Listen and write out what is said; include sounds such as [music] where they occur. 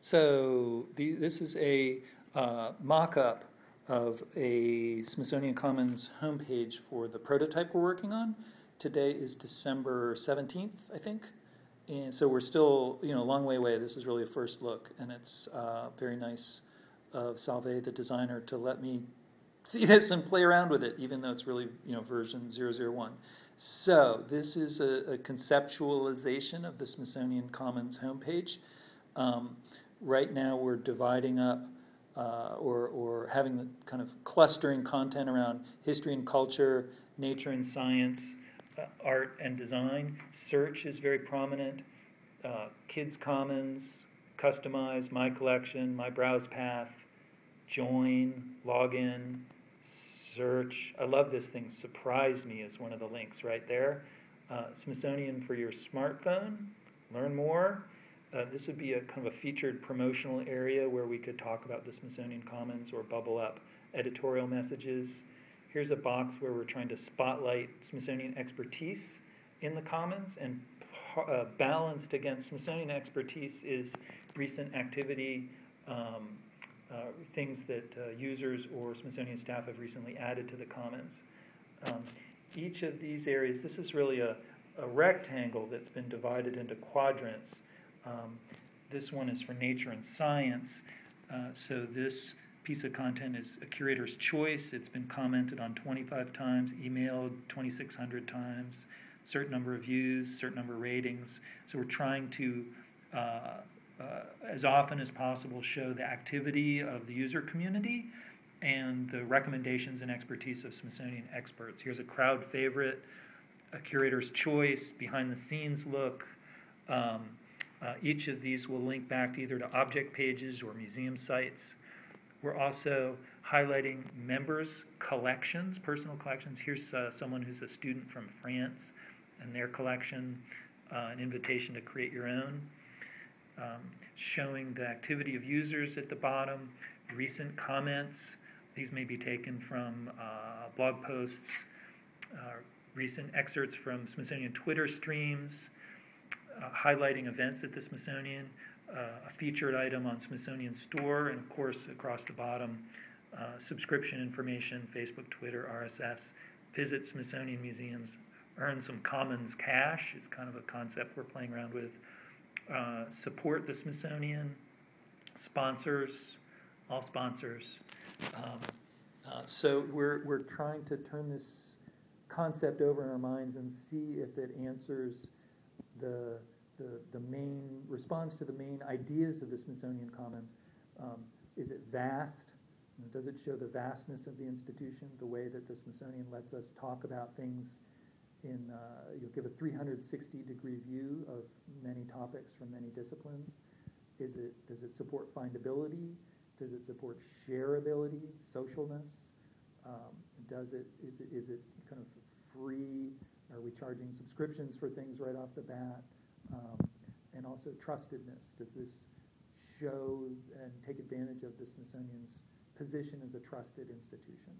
So the, this is a uh, mock-up of a Smithsonian Commons homepage for the prototype we're working on. Today is December 17th, I think. And so we're still, you know, a long way away. This is really a first look, and it's uh, very nice of Salve, the designer, to let me see [laughs] this and play around with it, even though it's really, you know, version 001. So this is a, a conceptualization of the Smithsonian Commons homepage. Um, right now we're dividing up uh, or, or having the kind of clustering content around history and culture, nature and science, uh, art and design. Search is very prominent. Uh, Kids Commons, Customize, My Collection, My Browse Path, Join, Login, Search. I love this thing. Surprise Me is one of the links right there. Uh, Smithsonian for your smartphone. Learn more. Uh, this would be a kind of a featured promotional area where we could talk about the Smithsonian Commons or bubble up editorial messages. Here's a box where we're trying to spotlight Smithsonian expertise in the Commons, and uh, balanced against Smithsonian expertise is recent activity, um, uh, things that uh, users or Smithsonian staff have recently added to the Commons. Um, each of these areas, this is really a, a rectangle that's been divided into quadrants um, this one is for nature and science. Uh, so this piece of content is a curator's choice. It's been commented on 25 times, emailed 2,600 times, certain number of views, certain number of ratings. So we're trying to, uh, uh, as often as possible, show the activity of the user community and the recommendations and expertise of Smithsonian experts. Here's a crowd favorite, a curator's choice, behind the scenes look. Um, uh, each of these will link back either to object pages or museum sites. We're also highlighting members' collections, personal collections. Here's uh, someone who's a student from France and their collection, uh, an invitation to create your own. Um, showing the activity of users at the bottom, recent comments. These may be taken from uh, blog posts, uh, recent excerpts from Smithsonian Twitter streams, uh, highlighting events at the Smithsonian, uh, a featured item on Smithsonian Store, and of course, across the bottom, uh, subscription information, Facebook, Twitter, RSS. Visit Smithsonian museums, earn some commons cash. It's kind of a concept we're playing around with. Uh, support the Smithsonian, sponsors, all sponsors. Um, uh, so we're, we're trying to turn this concept over in our minds and see if it answers the, the, the main, response to the main ideas of the Smithsonian Commons. Um, is it vast? Does it show the vastness of the institution, the way that the Smithsonian lets us talk about things in, uh, you'll give a 360 degree view of many topics from many disciplines? Is it, does it support findability? Does it support shareability, socialness? Um, does it, is it, is it kind of free we charging subscriptions for things right off the bat? Um, and also trustedness. Does this show and take advantage of the Smithsonian's position as a trusted institution?